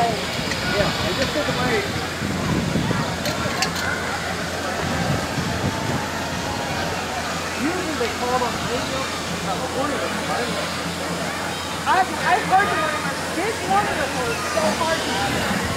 Yeah, I just took away. Usually they call them uh, ornaments, right? I've, I've heard. This ornament was so hard to do.